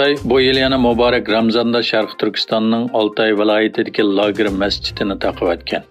Xitoy bu yil yana muborak Ramzonda Sharq Turkistonning Oltay viloyatidagi lager masjidini taqib etgan.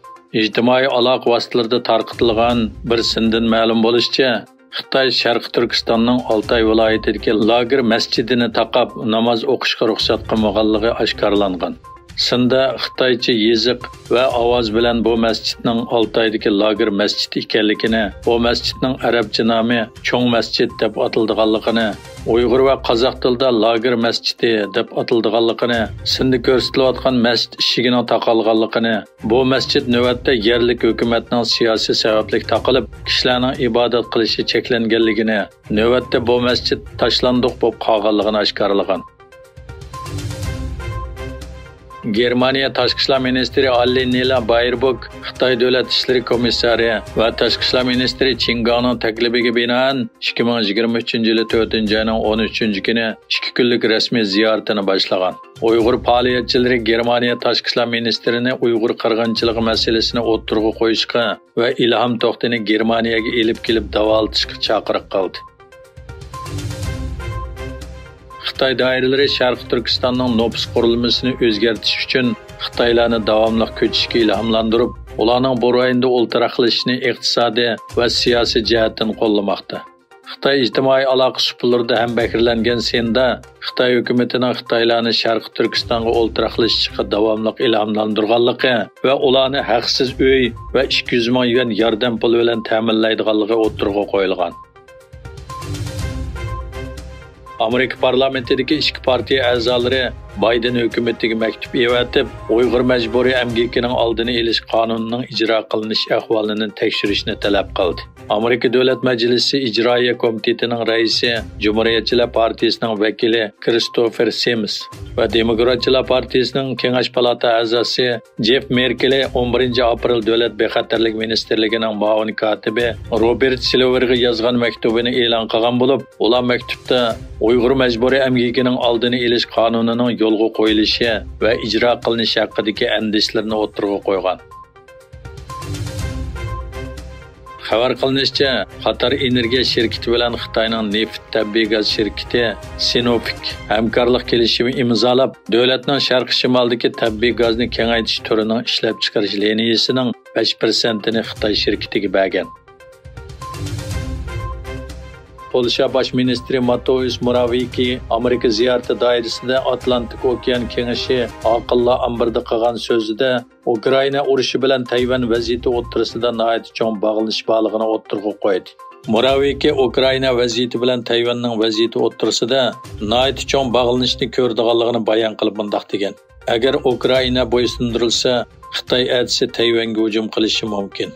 Ijtimoiy aloqa vositalarida tarqatilgan bir sindan ma'lum bo'lishicha, Xitoy Sharq Turkistonning Oltay viloyatidagi lager masjidini taqab namoz o'qishga ruxsat qilmaganligi oshkorlangan. Sında Xitoycha yeziq va ovoz bilan bu masjidning Oltaydagi lager masjid ekanligini, bu masjidning arabcha nomi Cho'ng masjid deb atildiganligini, Uyg'ur va qozoq tilida lager masjidi deb atildiganligini, sindi ko'rsatilayotgan masjid ishigining taqalganligini, bu masjid navbatda yerlik hukumatning siyosiy sabablik taqilib, kishilarning ibodat qilishi cheklanganligini, navbatda bu masjid tashlandiq bo'lib qolganligini oshkorlagan. Germaniya Tashqi ishlar ministri Alli Nila Bayerbuk, Xitoy davlat ishlari komissari va Tashqi ishlar ministri Chingaoning taklifiga binoan 2023-yili 4-oyning 13 kuni ikki kunlik rasmiy ziyoratini boshlagan. Uyg'ur faoliyatchilari Germaniya Tashqi ishlar ministrini Uyg'ur qirg'inchiligi masalasini o'ttirg'i qo'yishga va Ilhom To'xtini Germaniyaga elib kelib davolatishga chaqiriq qildi. Xitoy doiralari sharqi Turkistonning nopus qurilmasini o'zgartirish uchun Xitoylarni davomli ko'chishga ilhomlantirib, ularning bu rayonda o'ltiraqlashishni iqtisodiy va siyosiy jihatdan qo'llamoqda. Xitoy ijtimoiy aloqa supullarida ham bakirlangan senda Xitoy hukumatining Xitoylarni sharqi Turkistonga o'ltiraqlashishga davomli ilhomlantirganligi va ularni haqsiz uy va 200 ming yuan yordam puli bilan ta'minlaydiganligi o'tirg'a qo'yilgan. Amerika parlamentidagi ikki partiya a'zolari Байден үкіметіге мәктіп еветіп, ұйғыр мәжбүрі әмгекінің алдыны еліс қанунының ижра қылыныш әхвалының тәкшірішіні тәләп қылды. Америка Дөлет Мәжілісі İcraiye Komitetinin reisi, Cumhuriyetçiler Partisi'nin vekili Christopher Sims ve Demokratçılar Partisi'nin Kengaş Palata azası Jeff Merkel'e 11 aprel Dövlət Bexatarlıq Ministerliğinin muavin katibi Robert Silver'ı yazgan məktubini elan qılğan olub, ular məktubda Uyğur məcburi əmgikinin aldını eliş qanununun yol yo'lga qo'yilishi va ijro qilinishi haqidagi andishlarni o'tirg'a qo'ygan. Xabar qilinishicha qatar energiya sherkiti bilan xitoyning neft tabiiy gaz sherkiti sinopik hamkorlik kelishimi imzolab davlatning sharqi shimoldagi tabiiy gazni kengaytirish turining ishlab chiqarish liniyasining 5 persentini xitoy sherkitiga bergan. Polsha bosh ministri Mateusz Morawiecki Amerika ziyarati doirasida Atlantik okean kengashi oqillar ambarda qilgan so'zida Ukraina urushi bilan Tayvan vaziyati o'rtasida nihoyat cho'ng bog'lanish borligini o'ttirg'a qo'ydi. Morawiecki Ukraina vaziyati bilan Tayvanning vaziyati o'rtasida nihoyat cho'ng bog'lanishni ko'rdiganligini bayon qilib mundaq degan. Agar Ukraina bo'ysundirilsa, Xitoy atsi Tayvanga hujum qilishi mumkin.